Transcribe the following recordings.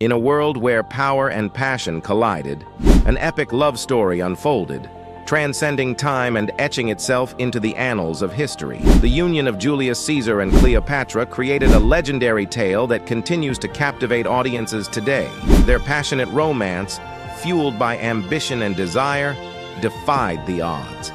In a world where power and passion collided, an epic love story unfolded, transcending time and etching itself into the annals of history. The union of Julius Caesar and Cleopatra created a legendary tale that continues to captivate audiences today. Their passionate romance, fueled by ambition and desire, defied the odds,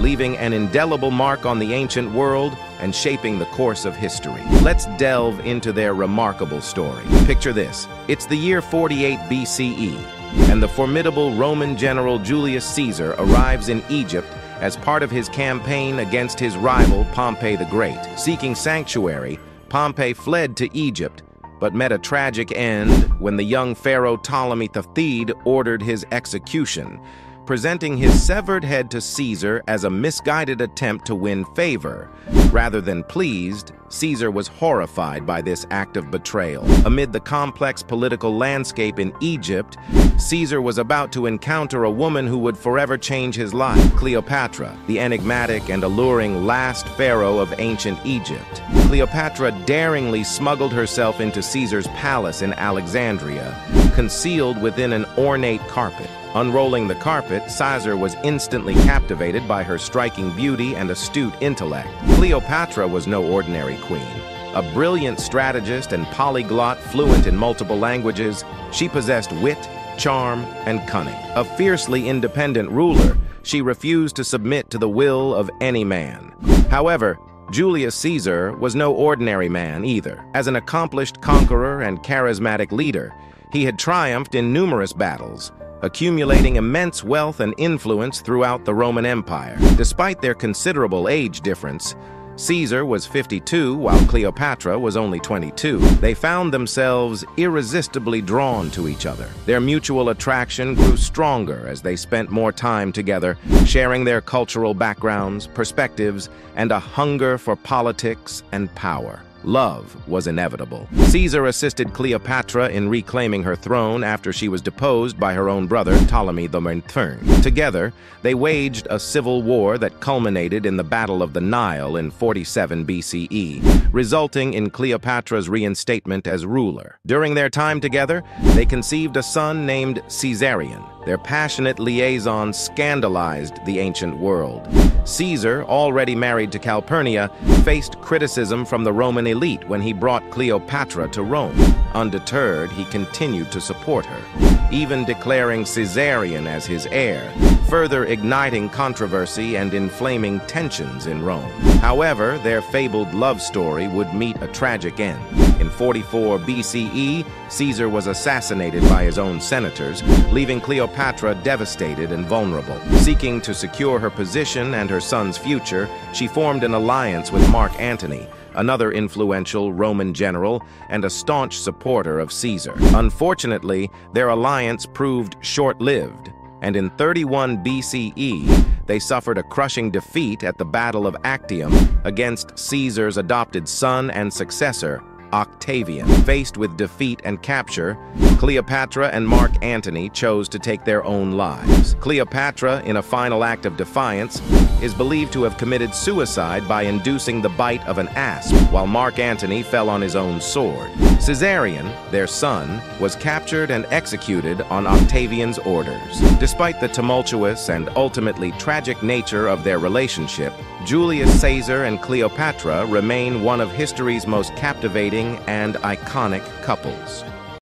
leaving an indelible mark on the ancient world and shaping the course of history. Let's delve into their remarkable story. Picture this. It's the year 48 BCE, and the formidable Roman general Julius Caesar arrives in Egypt as part of his campaign against his rival Pompey the Great. Seeking sanctuary, Pompey fled to Egypt, but met a tragic end when the young pharaoh Ptolemy III ordered his execution, presenting his severed head to Caesar as a misguided attempt to win favor. Rather than pleased, Caesar was horrified by this act of betrayal. Amid the complex political landscape in Egypt, Caesar was about to encounter a woman who would forever change his life, Cleopatra, the enigmatic and alluring last pharaoh of ancient Egypt. Cleopatra daringly smuggled herself into Caesar's palace in Alexandria, concealed within an ornate carpet. Unrolling the carpet, Caesar was instantly captivated by her striking beauty and astute intellect. Cleopatra was no ordinary queen. A brilliant strategist and polyglot fluent in multiple languages, she possessed wit, charm, and cunning. A fiercely independent ruler, she refused to submit to the will of any man. However, Julius Caesar was no ordinary man either. As an accomplished conqueror and charismatic leader, he had triumphed in numerous battles, accumulating immense wealth and influence throughout the Roman Empire. Despite their considerable age difference, Caesar was 52 while Cleopatra was only 22. They found themselves irresistibly drawn to each other. Their mutual attraction grew stronger as they spent more time together, sharing their cultural backgrounds, perspectives, and a hunger for politics and power. Love was inevitable. Caesar assisted Cleopatra in reclaiming her throne after she was deposed by her own brother, Ptolemy the Menthern. Together, they waged a civil war that culminated in the Battle of the Nile in 47 BCE, resulting in Cleopatra's reinstatement as ruler. During their time together, they conceived a son named Caesarion. Their passionate liaison scandalized the ancient world. Caesar, already married to Calpurnia, faced criticism from the Roman elite when he brought Cleopatra to Rome. Undeterred, he continued to support her, even declaring Caesarion as his heir, further igniting controversy and inflaming tensions in Rome. However, their fabled love story would meet a tragic end. In 44 BCE, Caesar was assassinated by his own senators, leaving Cleopatra devastated and vulnerable. Seeking to secure her position and her son's future, she formed an alliance with Mark Antony, another influential Roman general and a staunch supporter of Caesar. Unfortunately, their alliance proved short-lived, and in 31 BCE, they suffered a crushing defeat at the Battle of Actium against Caesar's adopted son and successor, Octavian. Faced with defeat and capture, Cleopatra and Mark Antony chose to take their own lives. Cleopatra, in a final act of defiance, is believed to have committed suicide by inducing the bite of an asp, while Mark Antony fell on his own sword. Caesarion, their son, was captured and executed on Octavian's orders. Despite the tumultuous and ultimately tragic nature of their relationship, Julius Caesar and Cleopatra remain one of history's most captivating and iconic couples.